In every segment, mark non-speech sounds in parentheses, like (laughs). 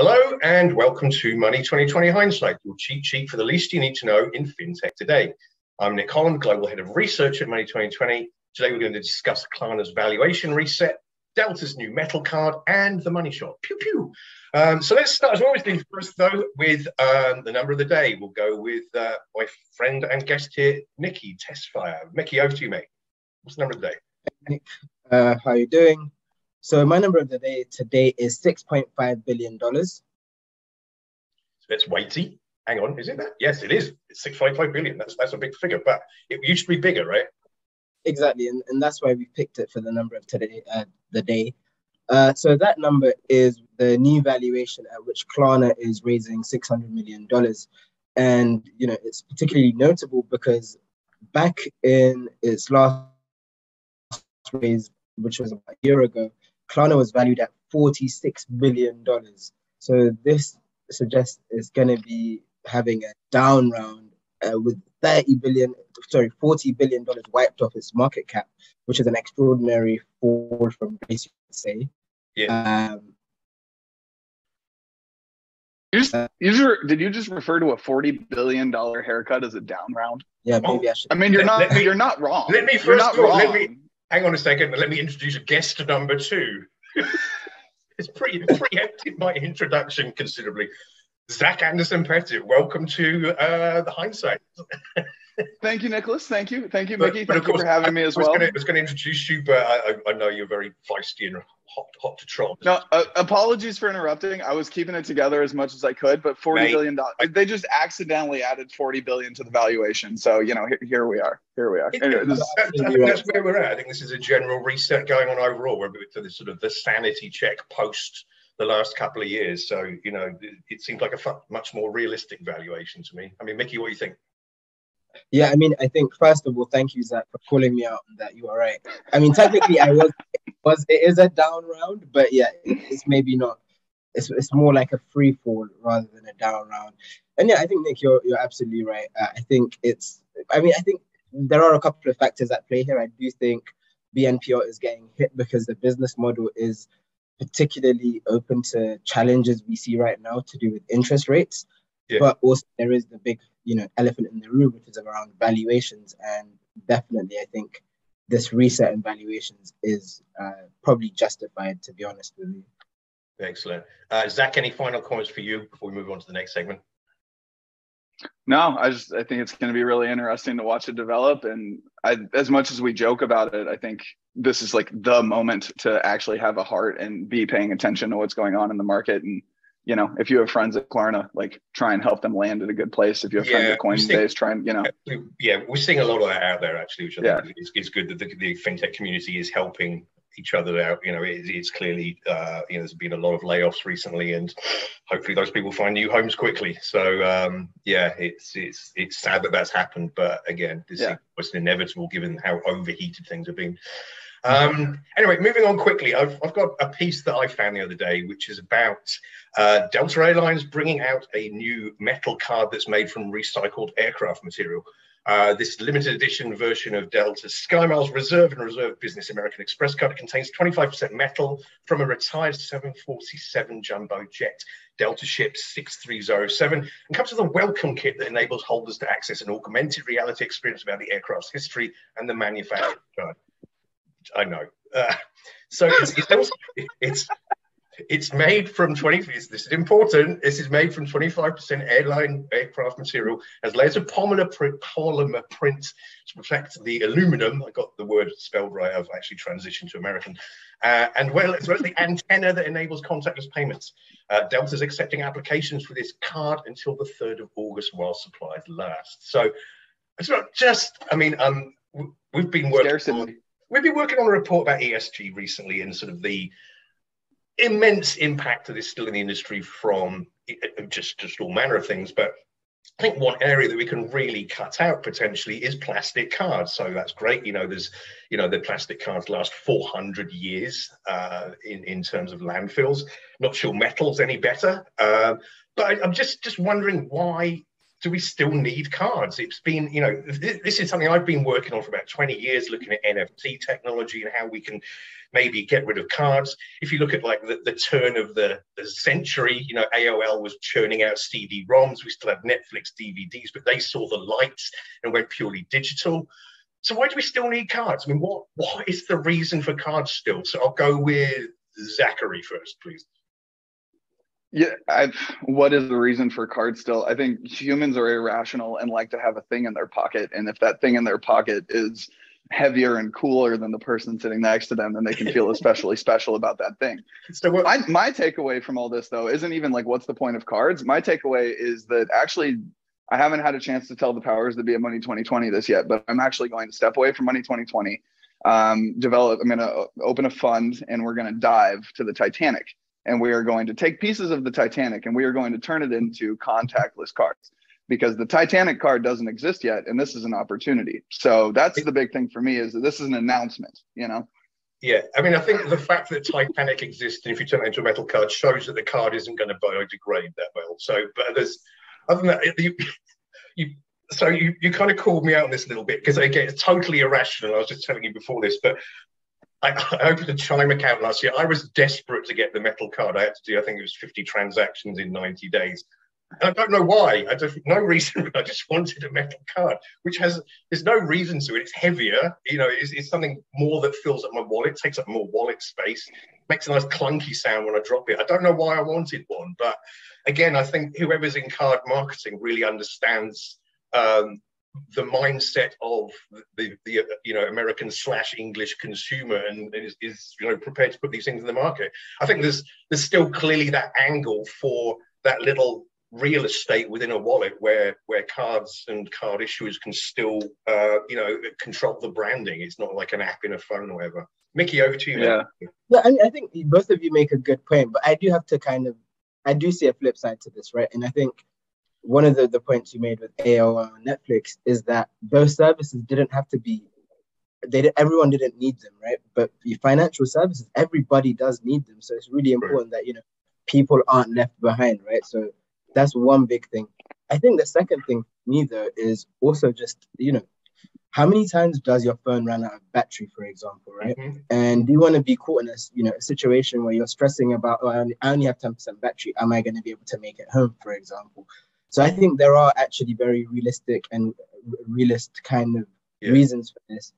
Hello and welcome to Money 2020 Hindsight, your cheat sheet for the least you need to know in fintech today. I'm Nick Holland, Global Head of Research at Money 2020. Today we're going to discuss Klarna's valuation reset, Delta's new metal card, and the money shot. Pew pew. Um, so let's start, as always first, though, with um, the number of the day. We'll go with uh, my friend and guest here, Micky Tesfaye. Micky, over to you, mate. What's the number of the day? Nick, uh, how are you doing? So my number of the day today is six point five billion dollars. It's weighty. Hang on, is it that? Yes, it is. It's six point five billion. That's that's a big figure, but it used to be bigger, right? Exactly, and, and that's why we picked it for the number of today, uh, the day. Uh, so that number is the new valuation at which Klarna is raising six hundred million dollars, and you know it's particularly notable because back in its last raise, which was about a year ago, Klarna was valued at $46 billion. So this suggests it's going to be having a down round uh, with 30 billion, sorry, 40 billion dollars wiped off its market cap, which is an extraordinary fall from base, you could say. Yeah. Um, you just, you just, did you just refer to a forty billion dollar haircut as a down round? Yeah, maybe oh, I should. I mean, you're let, not me, you're not wrong. Let me 1st let me hang on a second, let me introduce a guest number two. (laughs) it's pretty preempted my introduction considerably. Zach Anderson Pettet, welcome to uh, the hindsight. (laughs) Thank you, Nicholas. Thank you. Thank you, Micky. But, Thank you for having me as well. I was going to introduce you, but I, I, know you're very feisty and hot, hot to trot. No, uh, apologies for interrupting. I was keeping it together as much as I could, but forty Mate, billion dollars. They just accidentally added forty billion to the valuation. So you know, here, here we are. Here we are. Anyway, this, that, that's where we're at. I think this is a general reset going on overall. We're to the sort of the sanity check post the last couple of years. So you know, it, it seems like a much more realistic valuation to me. I mean, Micky, what do you think? Yeah, I mean, I think first of all, thank you, Zach, for calling me out that. You are right. I mean, technically, I was it was it is a down round, but yeah, it's maybe not. It's, it's more like a free fall rather than a down round. And yeah, I think Nick, you're you're absolutely right. Uh, I think it's. I mean, I think there are a couple of factors at play here. I do think BNPL is getting hit because the business model is particularly open to challenges we see right now to do with interest rates. Yeah. But also there is the big, you know, elephant in the room, which is around valuations. And definitely, I think this reset in valuations is uh, probably justified, to be honest with you. Excellent. Uh, Zach, any final comments for you before we move on to the next segment? No, I just I think it's going to be really interesting to watch it develop. And I, as much as we joke about it, I think this is like the moment to actually have a heart and be paying attention to what's going on in the market and you know, if you have friends at Klarna, like try and help them land at a good place. If you have yeah, friends at Coinbase, try and, you know. Yeah, we're seeing a lot of that out there actually, which I yeah. think is, is good that the, the, fintech community is helping each other out. You know, it, it's clearly, uh, you know, there's been a lot of layoffs recently and hopefully those people find new homes quickly. So, um, yeah, it's, it's, it's sad that that's happened. But again, this yeah. was inevitable given how overheated things have been. Um, anyway, moving on quickly, I've, I've got a piece that I found the other day, which is about uh, Delta Airlines bringing out a new metal card that's made from recycled aircraft material. Uh, this limited edition version of Delta's SkyMiles Reserve and Reserve Business American Express card contains 25% metal from a retired 747 jumbo jet Delta ship 6307 and comes with a welcome kit that enables holders to access an augmented reality experience about the aircraft's history and the manufacturing. I know. Uh, so it's, it's, it's, it's made from 20, this is important, this is made from 25% airline aircraft material, has layers of polymer print, polymer print to reflect the aluminum. I got the word spelled right, I've actually transitioned to American. Uh, and well, as well as the antenna that enables contactless payments. Uh, Delta's accepting applications for this card until the 3rd of August while supplies last. So it's not just, I mean, um, we've been working on, we've been working on a report about ESG recently and sort of the immense impact that is still in the industry from just just all manner of things. But I think one area that we can really cut out potentially is plastic cards. So that's great. You know, there's, you know, the plastic cards last 400 years uh, in in terms of landfills. Not sure metal's any better, uh, but I, I'm just just wondering why do we still need cards? It's been, you know, th- this is something I've been working on for about 20 years, looking at NFC technology and how we can maybe get rid of cards. If you look at like the, the turn of the, the century, you know, AOL was churning out CD-ROMs. We still have Netflix DVDs, but they saw the lights and went purely digital. So why do we still need cards? I mean, what what is the reason for cards still? So I'll go with Zachary first, please. Yeah, I've, what is the reason for cards still? I think humans are irrational and like to have a thing in their pocket, and if that thing in their pocket is heavier and cooler than the person sitting next to them, then they can feel (laughs) especially special about that thing. So what, my, my takeaway from all this though isn't even like what's the point of cards. My takeaway is that actually I haven't had a chance to tell the powers to be at Money 2020 this yet, but I'm actually going to step away from Money 2020. Um, develop. I'm going to open a fund, and we're going to dive to the Titanic and we are going to take pieces of the Titanic and we are going to turn it into contactless cards because the Titanic card doesn't exist yet, and this is an opportunity. So that's the big thing for me is that this is an announcement. You know. Yeah, I mean, I think the fact that Titanic exists, and if you turn it into a metal card, shows that the card isn't going to biodegrade that well. So, but there's other than that, you, you so you, you kind of called me out on this a little bit because again, it's totally irrational. I was just telling you before this, but I, I, opened a Chime account last year. I was desperate to get the metal card. I had to do, I think it was 50 transactions in 90 days. And I don't know why. I just no (laughs) reason. I just wanted a metal card, which has there's no reason to it. It's heavier, you know. It's, it's something more that fills up my wallet, takes up more wallet space, makes a nice clunky sound when I drop it. I don't know why I wanted one, but again, I think whoever's in card marketing really understands um, the mindset of the, the you know American slash English consumer and is, is you know prepared to put these things in the market. I think there's there's still clearly that angle for that little real estate within a wallet where where cards and card issuers can still uh, you know control the branding. It's not like an app in a phone or whatever. Micky, over to you. Yeah, yeah. I, I think both of you make a good point, but I do have to kind of I do see a flip side to this, right? And I think one of the, the points you made with AOL and Netflix is that those services didn't have to be they did, everyone didn't need them, right? But financial services, everybody does need them. So it's really important that you know people aren't left behind, right? So that's one big thing. I think the second thing neither is also just you know how many times does your phone run out of battery, for example, right? Mm-hmm. And do you want to be caught in a you know a situation where you're stressing about, oh, I only, I only have ten percent battery. Am I going to be able to make it home, for example? So I think there are actually very realistic and realist kind of yeah. reasons for this.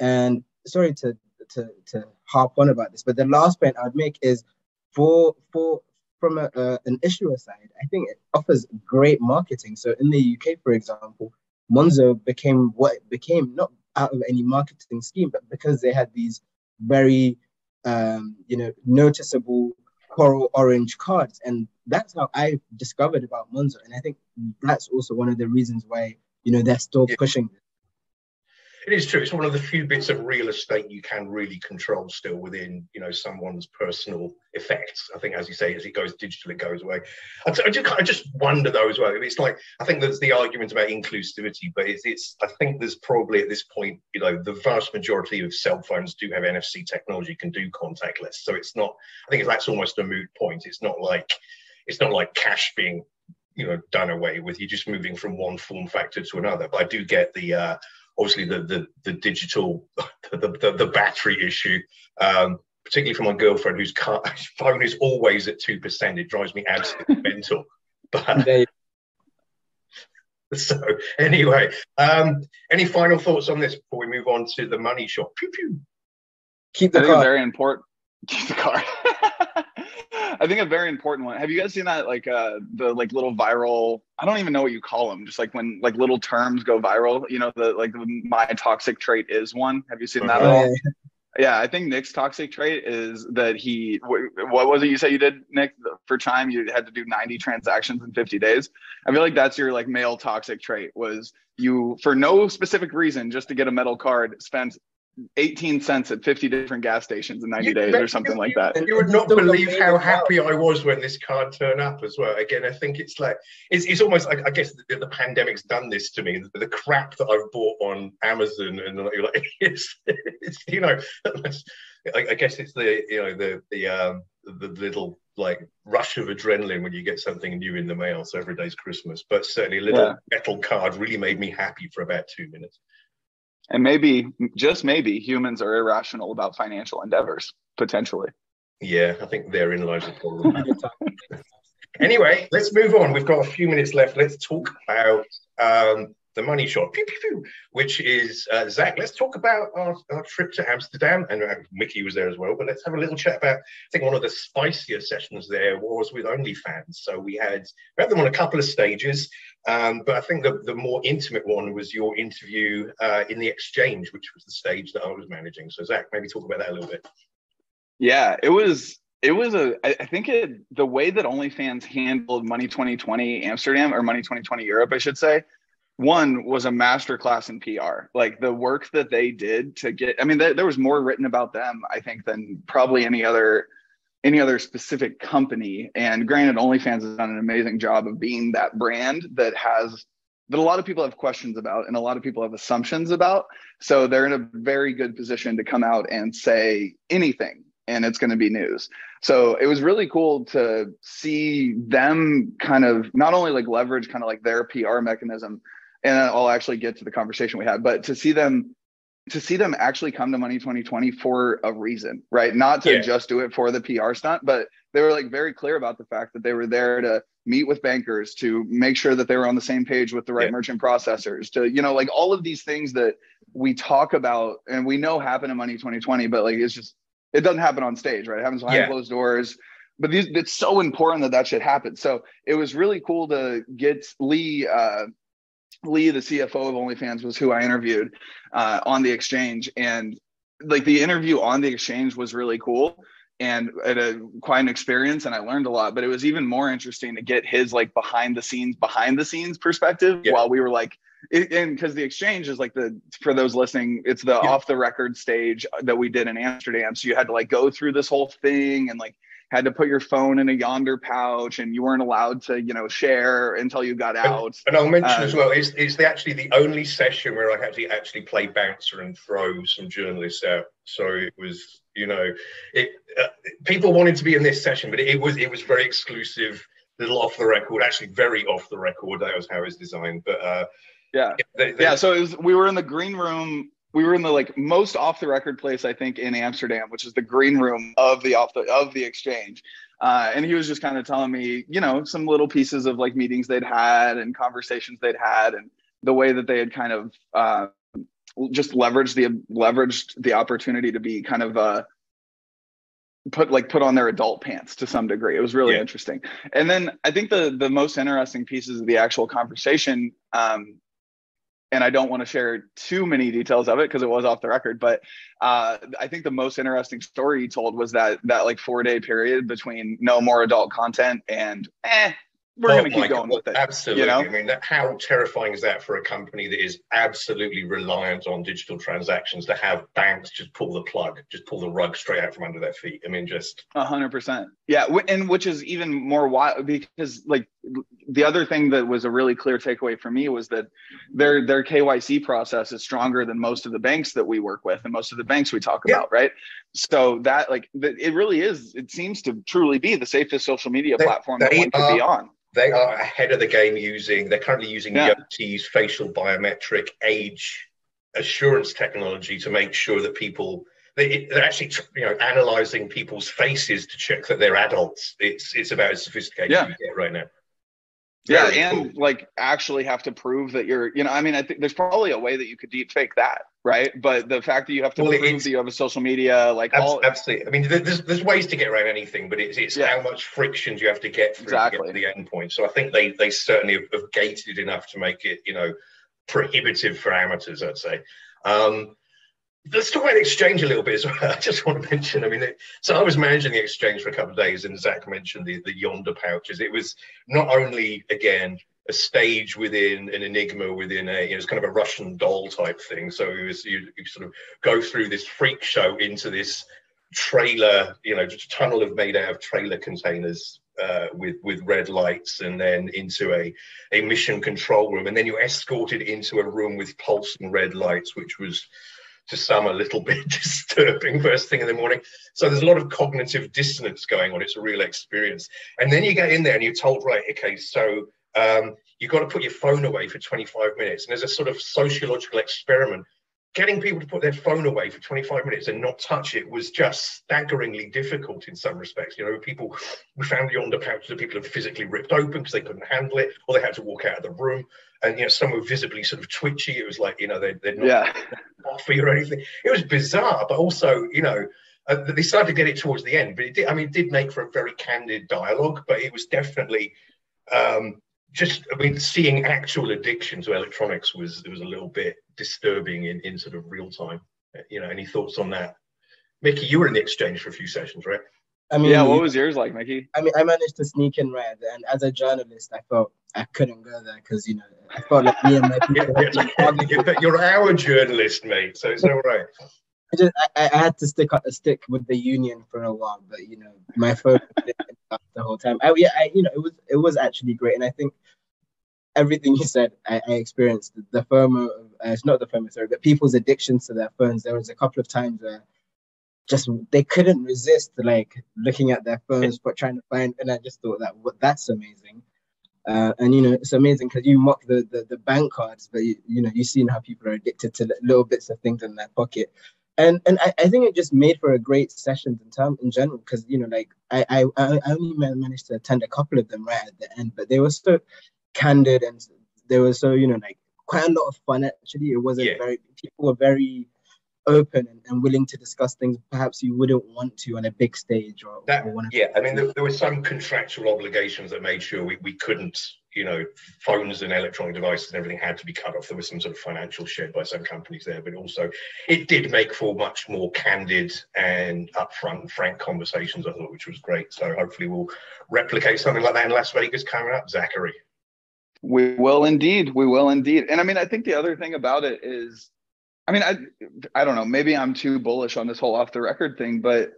And sorry to, to to harp on about this, but the last point I'd make is for for from a, uh, an issuer side, I think it offers great marketing. So in the UK, for example, Monzo became what it became not out of any marketing scheme, but because they had these very um, you know noticeable coral orange cards. And that's how I discovered about Monzo. And I think that's also one of the reasons why, you know, they're still yeah. pushing it is true. It's one of the few bits of real estate you can really control still within, you know, someone's personal effects. I think, as you say, as it goes digital, it goes away. I, I just, I just wonder though as well. It's like I think there's the argument about inclusivity, but it's, it's, I think there's probably at this point, you know, the vast majority of cell phones do have NFC technology, can do contactless. So it's not. I think that's almost a moot point. It's not like, it's not like cash being you know done away with you're just moving from one form factor to another but i do get the uh obviously the the, the digital (laughs) the, the, the battery issue um, particularly for my girlfriend whose car, (laughs) phone is always at 2% it drives me absolutely (laughs) mental. But so anyway um, any final thoughts on this before we move on to the money shop pew, pew. keep the car. very important. Keep the car I think a very important one. Have you guys seen that like uh the like little viral? I don't even know what you call them. Just like when like little terms go viral. You know the like my toxic trait is one. Have you seen that at all? Yeah, I think Nick's toxic trait is that he. What was it you said you did, Nick? For time, you had to do 90 transactions in 50 days. I feel like that's your like male toxic trait. Was you for no specific reason, just to get a metal card, spent 18 cents at 50 different gas stations in 90 you, days or something you, like that. You would not believe how happy I was when this card turned up as well. Again, I think it's like, it's, it's almost, I, I guess the, the, pandemic's done this to me. The, the, crap that I've bought on Amazon and you're like, (laughs) it's, it's you know, I, I, guess it's the, you know, the, the, um, the little like rush of adrenaline when you get something new in the mail. So every day's Christmas, but certainly a little yeah. metal card really made me happy for about two minutes. And maybe, just maybe, humans are irrational about financial endeavors potentially. Yeah, I think therein lies the problem. anyway, let's move on. We've got a few minutes left. Let's talk about um, the money shot, pew, pew, pew, which is uh, Zach. Let's talk about our, our trip to Amsterdam, and uh, Micky was there as well. But let's have a little chat about. I think one of the spicier sessions there was with OnlyFans. So we had we had them on a couple of stages, um, but I think the, the more intimate one was your interview uh, in the Exchange, which was the stage that I was managing. So Zach, maybe talk about that a little bit. Yeah, it was it was a i think it the way that onlyfans handled money 2020 amsterdam or money 2020 europe i should say one was a masterclass in PR. Like the work that they did to get, I mean, th- there was more written about them, I think, than probably any other any other specific company. And granted, OnlyFans has done an amazing job of being that brand that has that a lot of people have questions about and a lot of people have assumptions about. So they're in a very good position to come out and say anything and it's going to be news. So it was really cool to see them kind of not only like leverage kind of like their PR mechanism, and I'll actually get to the conversation we had. But to see them to see them actually come to Money 2020 for a reason, right? Not to yeah. just do it for the PR stunt, but they were like very clear about the fact that they were there to meet with bankers, to make sure that they were on the same page with the right yeah. merchant processors, to, you know, like all of these things that we talk about and we know happen in Money 2020, but like it's just, it doesn't happen on stage, right? It happens behind yeah. closed doors. But these, it's so important that that should happen. So it was really cool to get Lee, uh, Lee, the CFO of OnlyFans, was who I interviewed uh, on the exchange, and like the interview on the exchange was really cool and at a quite an experience and I learned a lot but it was even more interesting to get his like behind the scenes behind the scenes perspective yeah. while we were like it, and because the exchange is like the for those listening it's the yeah. off the record stage that we did in Amsterdam so you had to like go through this whole thing and like had to put your phone in a Yondr pouch and you weren't allowed to you know share until you got out. and, and i'll mention uh, as well is is the, actually the only session where i had to actually play bouncer and throw some journalists out. So it was you know it uh, people wanted to be in this session but it, was it was very exclusive little off the record actually very off the record. That was how it was designed but uh yeah they, they, yeah so it was we were in the green room we were in the like most off the record place I think in Amsterdam, which is the green room of the off the of the exchange. Uh, and he was just kind of telling me, you know, some little pieces of like meetings they'd had and conversations they'd had, and the way that they had kind of uh, just leveraged the leveraged the opportunity to be kind of uh, put like put on their adult pants to some degree. It was really yeah. interesting. And then I think the the most interesting pieces of the actual conversation um, and I don't want to share too many details of it because it was off the record. But uh, I think the most interesting story he told was that that like four day period between no more adult content and eh, we're oh going to keep going God, with it. Absolutely. You know? I mean, that, how terrifying is that for a company that is absolutely reliant on digital transactions to have banks just pull the plug, just pull the rug straight out from under their feet? I mean, just a hundred percent. Yeah, and which is even more wild because like the other thing that was a really clear takeaway for me was that their their KYC process is stronger than most of the banks that we work with and most of the banks we talk yeah. about, right? So that like it really is. It seems to truly be the safest social media they, platform they that one could be on they are ahead of the game using, they're currently using yeah. Yoti's facial biometric age assurance technology to make sure that people, they, are actually, you know, analyzing people's faces to check that they're adults. It's, it's about as sophisticated yeah. as you get right now. Very yeah, and cool. like actually have to prove that you're, you know, I mean, I think there's probably a way that you could deep fake that, right? But the fact that you have to well, prove that you have a social media, like all, absolutely. I mean, there's there's ways to get around anything, but it's it's yeah. how much friction you have to get through exactly. to get to the end point. So I think they they certainly have, have gated enough to make it, you know, prohibitive for amateurs. I'd say. Um, let's talk about the exchange a little bit as well. (laughs) I just want to mention, I mean, it, so I was managing the exchange for a couple of days, and Zach mentioned the, the Yondr pouches. It was not only, again, a stage within an enigma within a, you know, it's kind of a Russian doll type thing. So it was, you, you sort of go through this freak show into this trailer, you know, just a tunnel of made out of trailer containers uh, with with red lights, and then into a a mission control room, and then you escorted into a room with pulsing red lights, which was to some a little (laughs) bit disturbing first thing in the morning. So there's a lot of cognitive dissonance going on. It's a real experience. And then you get in there and you're told, right, okay, so um, you've got to put your phone away for 25 minutes. And there's a sort of sociological experiment. Getting people to put their phone away for 25 minutes and not touch it was just staggeringly difficult in some respects. You know, people, we found the Yondr pouches of people have physically ripped open because they couldn't handle it, or they had to walk out of the room. And, you know, some were visibly sort of twitchy. It was like, you know, they, they're not Yeah. coffee or anything. It was bizarre, but also, you know, uh, they started to get it towards the end. But it did, I mean, it did make for a very candid dialogue, but it was definitely um, just, I mean, seeing actual addiction to electronics was it was a little bit disturbing in, in sort of real time. Uh, You know, any thoughts on that? Micky, you were in the exchange for a few sessions, right? I mean, Yeah. What was yours like, Micky? I mean, I managed to sneak in red, and. As a journalist, I felt I couldn't go there because you know I felt like me and my (laughs) people. You're our journalist, mate, so it's all right. I just I, I had to stick a stick with the union for a while, but you know my phone (laughs) the whole time. I, yeah, I, you know it was it was actually great, and I think everything you said I, I experienced the FOMO. Of, uh, it's not the FOMO, sorry, but people's addictions to their phones. There was a couple of times where just they couldn't resist like looking at their phones but trying to find, and I just thought that what that's amazing. Uh, and you know it's amazing because you mock the, the the bank cards, but you, you know you've seen how people are addicted to little bits of things in their pocket and and I, I think it just made for a great session in term in general because you know like I, I I only managed to attend a couple of them right at the end, but they were so candid and they were so you know like quite a lot of fun actually. It wasn't Yeah. very people were very open and, and willing to discuss things perhaps you wouldn't want to on a big stage or, That, or one of yeah, I mean, there, there were some contractual obligations that made sure we, we couldn't, you know, phones and electronic devices and everything had to be cut off. There was some sort of financial shed by some companies there, but also it did make for much more candid and upfront and frank conversations, I thought, which was great. So hopefully we'll replicate something like that in Las Vegas coming up, Zachary. We will indeed. We will indeed. And I mean, I think the other thing about it is, I mean, I I don't know. Maybe I'm too bullish on this whole off the record thing, but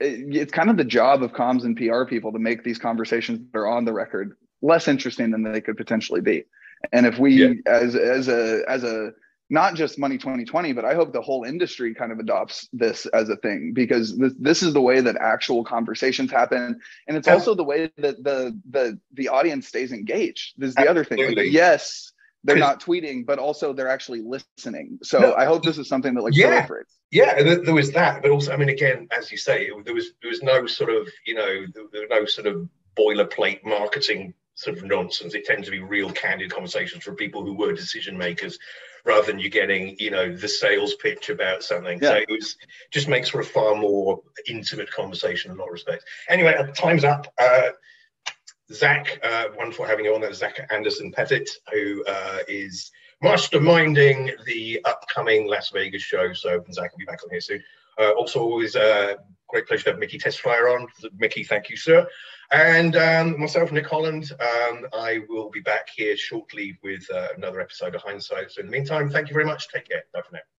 it, it's kind of the job of comms and PR people to make these conversations that are on the record less interesting than they could potentially be. And if we, Yeah. as as a as a not just money 2020 but i hope the whole industry kind of adopts this as a thing because this, this is the way that actual conversations happen and it's also the way that the the the audience stays engaged this is the other thing Like, yes they're not tweeting but also they're actually listening so No. i hope this is something that like Yeah. proliferates Yeah, there, there was that, but also, I mean, again, as you say, it, there was there was no sort of, you know, there, was no sort of boilerplate marketing sort of nonsense. It tends to be real, candid conversations from people who were decision makers, rather than you getting, you know, the sales pitch about something. So Yeah. it was just makes for a far more intimate conversation in a lot of respects. Anyway, uh, time's up. Uh, Zach, uh, wonderful having you on. That's Zach Anderson Pettet, who uh, is masterminding the upcoming Las Vegas show. So Zach will be back on here soon. Uh, also, always a great pleasure to have Micky Tesfaye on. Micky, thank you, sir. And um, myself, Nick Holland. Um, I will be back here shortly with uh, another episode of Hindsight. So in the meantime, thank you very much. Take care. Bye for now.